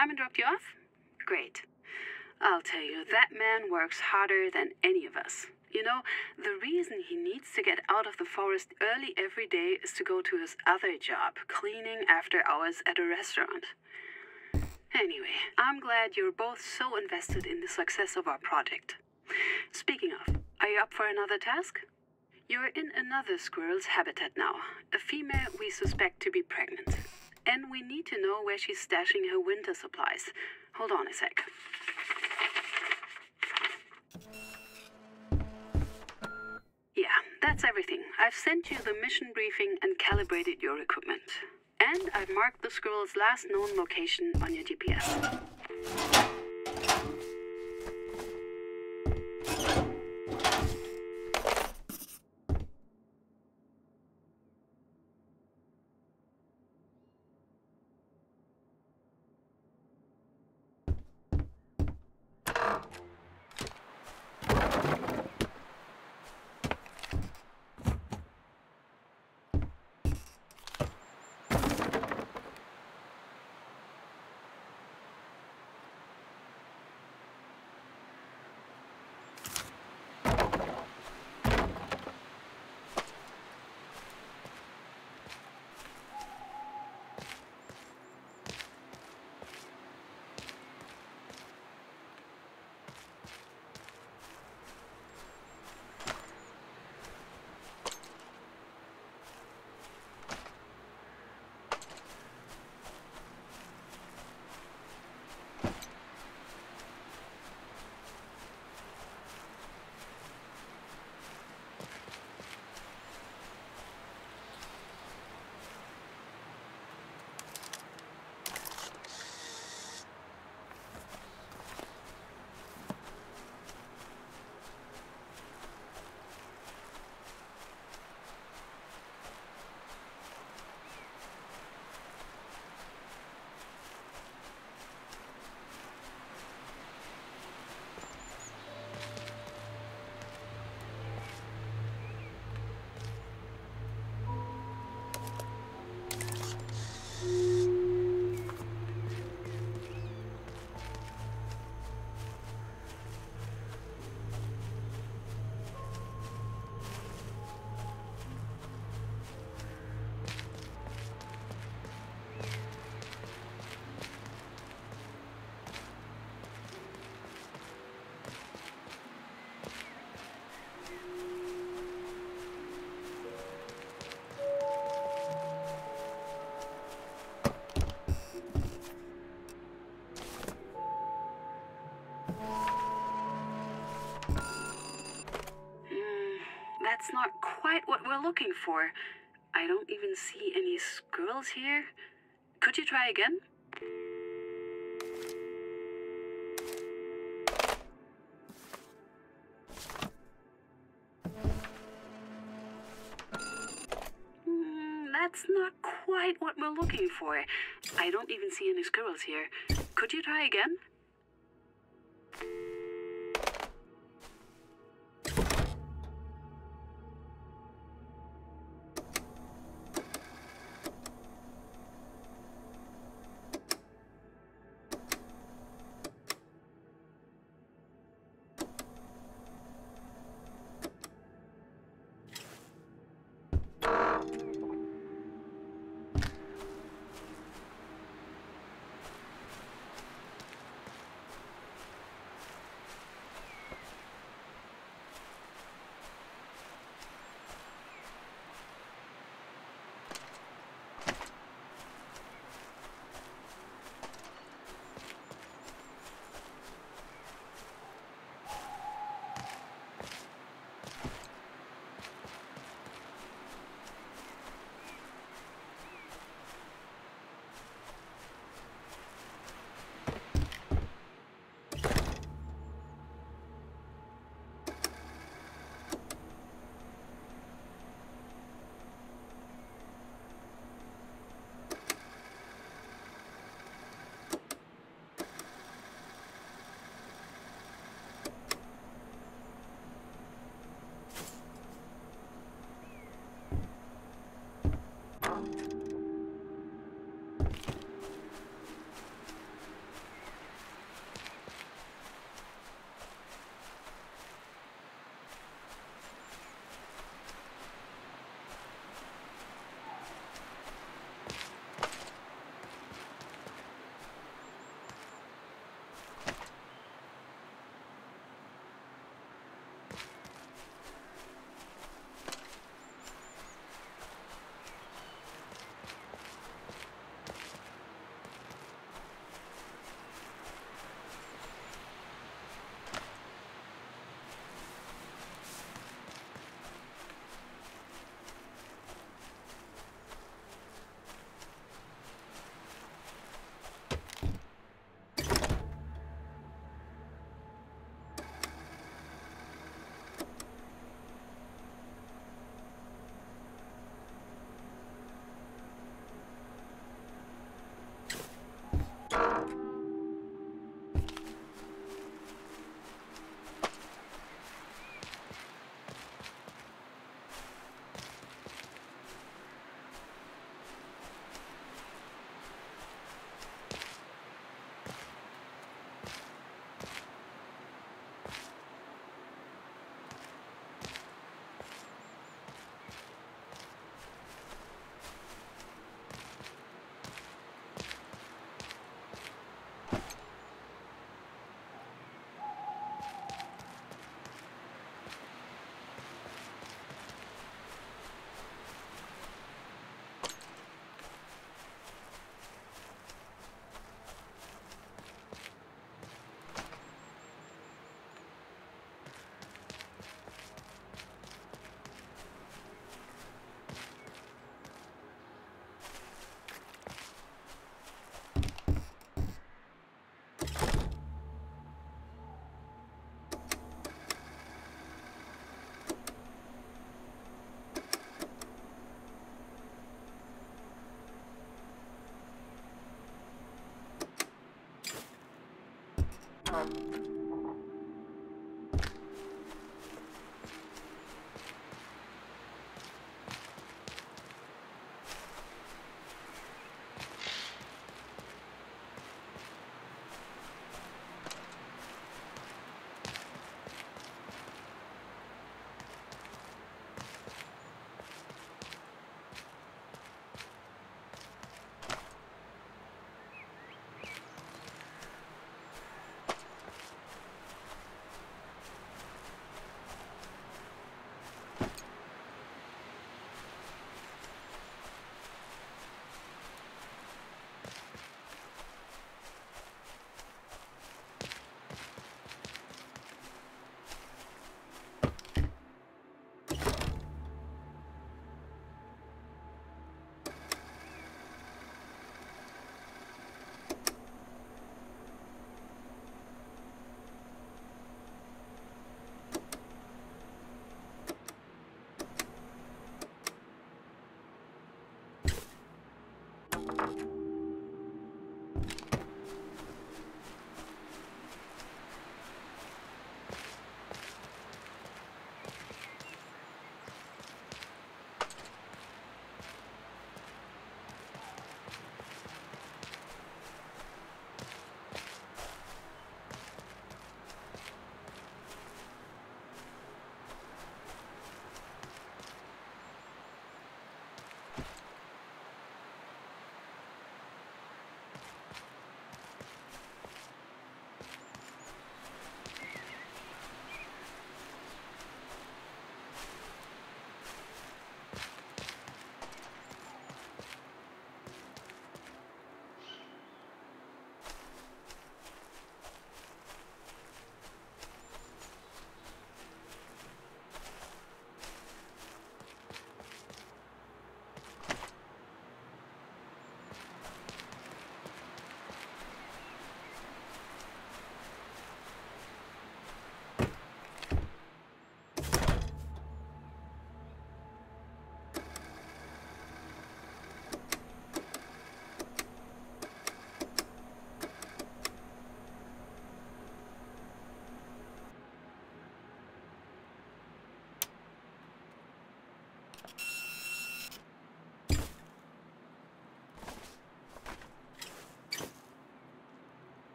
Simon dropped you off? Great. I'll tell you, that man works harder than any of us. You know, the reason he needs to get out of the forest early every day is to go to his other job, cleaning after hours at a restaurant. Anyway, I'm glad you're both so invested in the success of our project. Speaking of, are you up for another task? You're in another squirrel's habitat now, a female we suspect to be pregnant. And we need to know where she's stashing her winter supplies. Hold on a sec. Yeah, that's everything. I've sent you the mission briefing and calibrated your equipment. And I've marked the squirrel's last known location on your GPS. That's not quite what we're looking for. I don't even see any squirrels here. Could you try again? Hmm, that's not quite what we're looking for. I don't even see any squirrels here. Could you try again?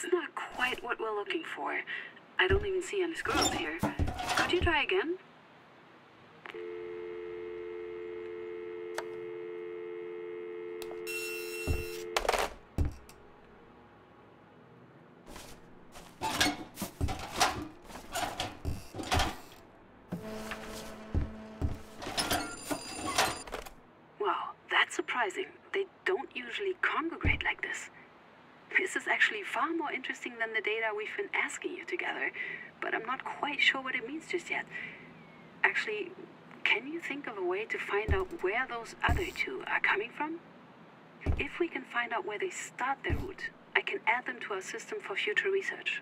That's not quite what we're looking for. I don't even see any squirrels here. Could you try again? Wow, that's surprising. They don't usually congregate like this. This is actually far more interesting than the data we've been asking you to gather, but I'm not quite sure what it means just yet. Actually, can you think of a way to find out where those other two are coming from? If we can find out where they start their route, I can add them to our system for future research.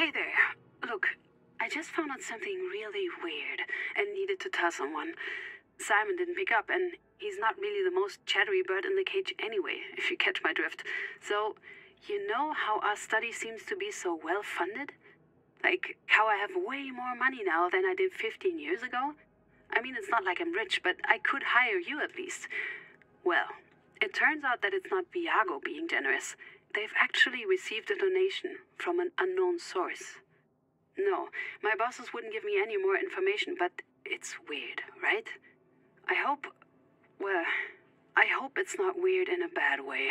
Hey there. Look, I just found out something really weird and needed to tell someone. Simon didn't pick up, and he's not really the most chattery bird in the cage anyway, if you catch my drift. So, you know how our study seems to be so well funded? Like, how I have way more money now than I did 15 years ago? I mean, it's not like I'm rich, but I could hire you at least. Well, it turns out that it's not Viago being generous. They've actually received a donation from an unknown source. No, my bosses wouldn't give me any more information, but it's weird, right? I hope. Well, I hope it's not weird in a bad way.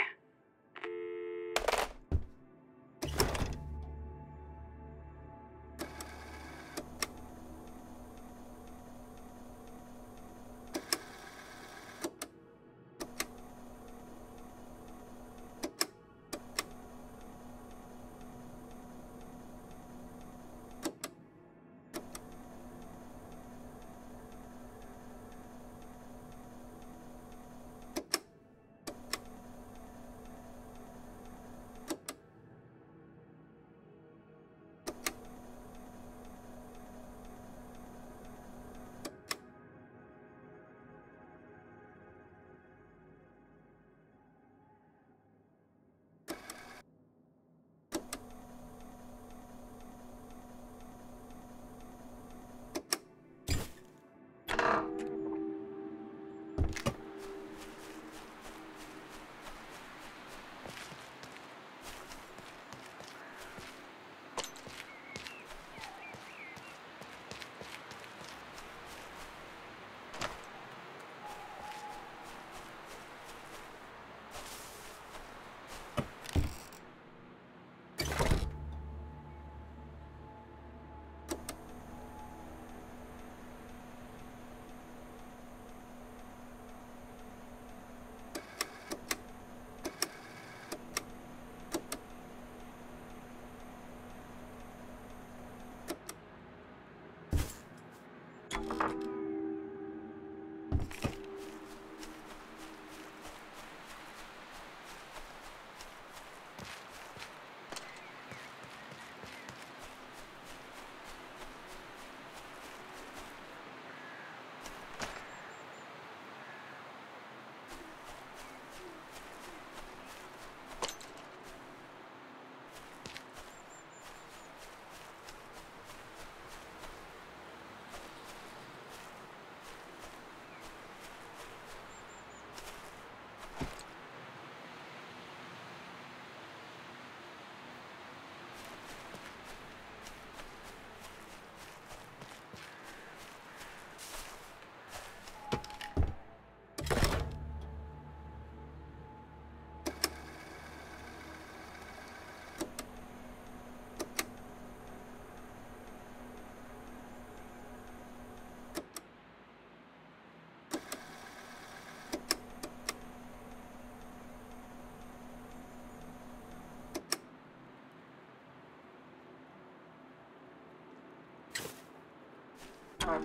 Yeah,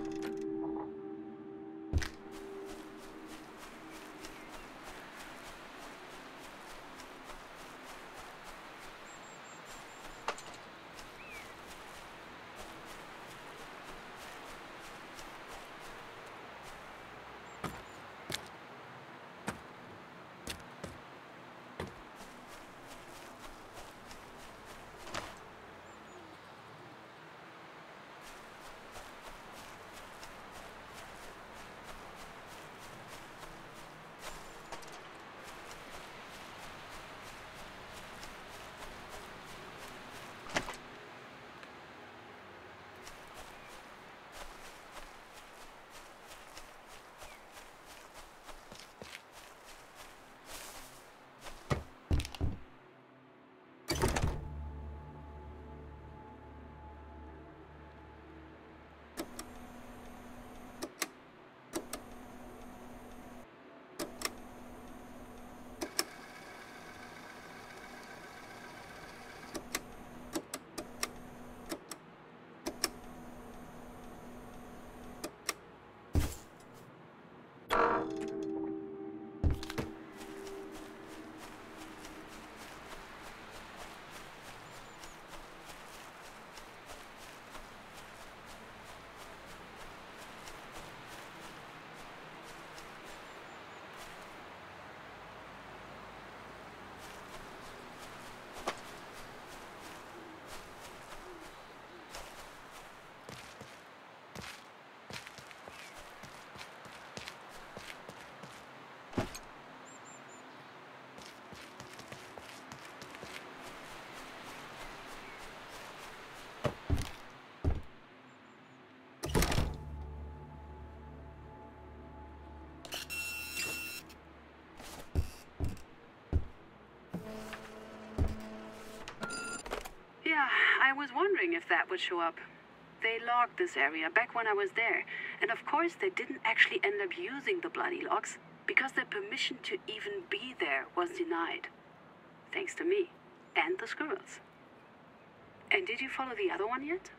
I was wondering if that would show up. They logged this area back when I was there, and of course they didn't actually end up using the bloody logs because their permission to even be there was denied. Thanks to me and the squirrels. And did you follow the other one yet?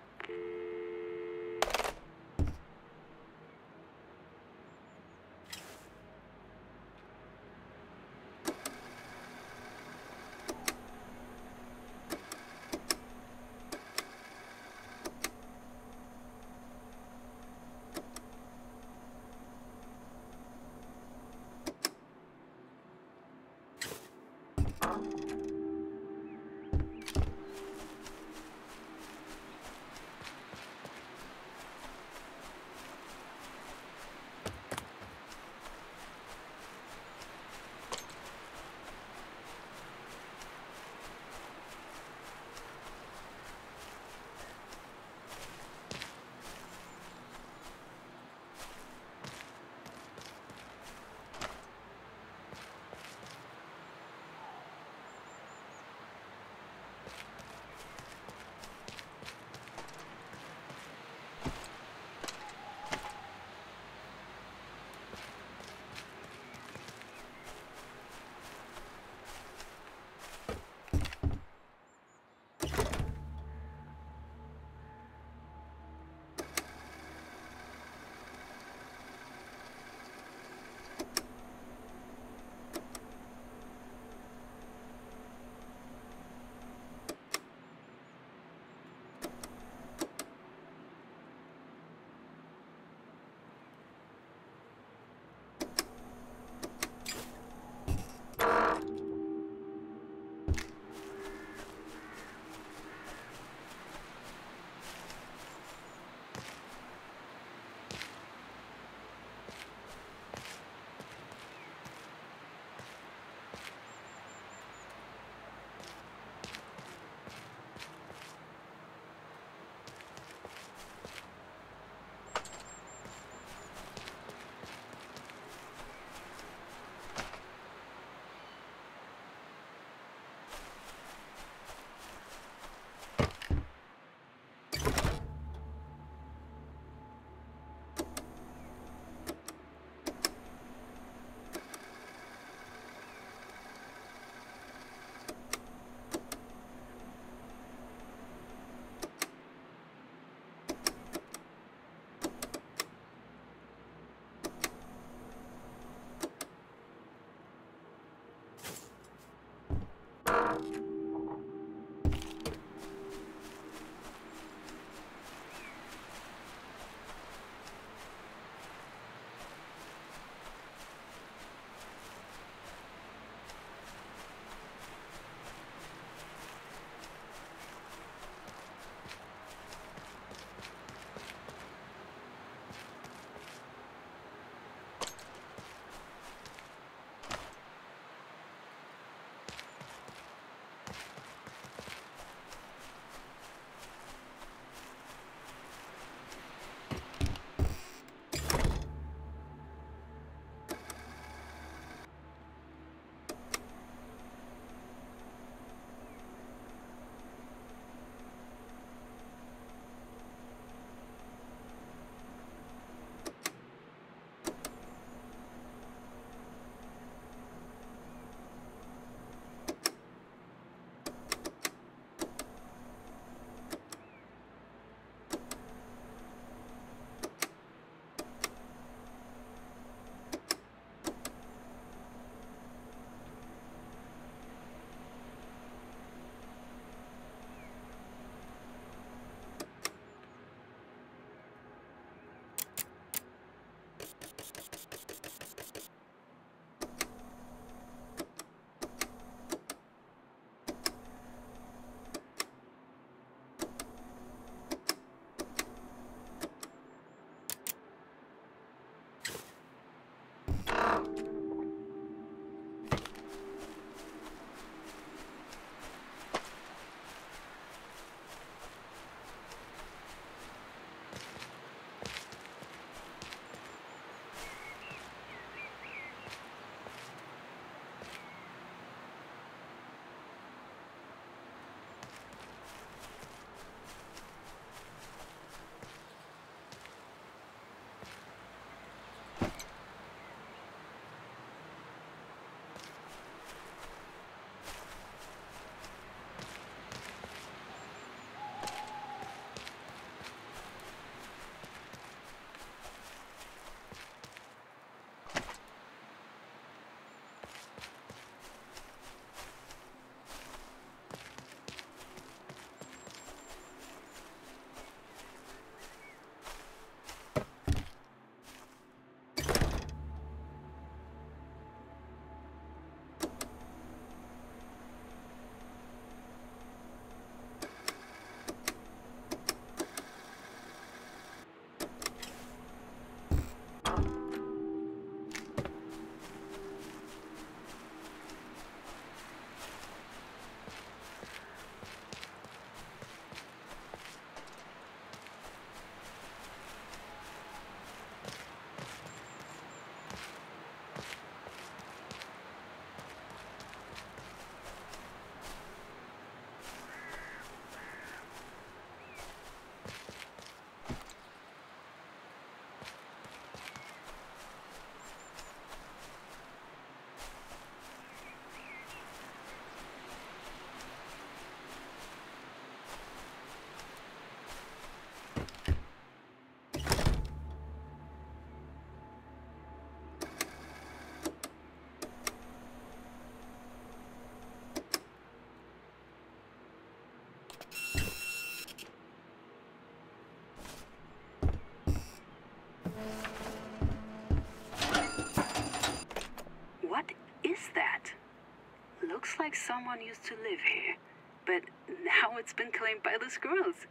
Someone used to live here, but now it's been claimed by the squirrels.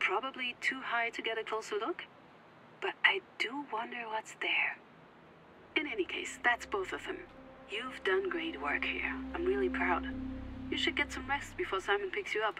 Probably too high to get a closer look. But I do wonder what's there. In any case, that's both of them. You've done great work here. I'm really proud. You should get some rest before Simon picks you up.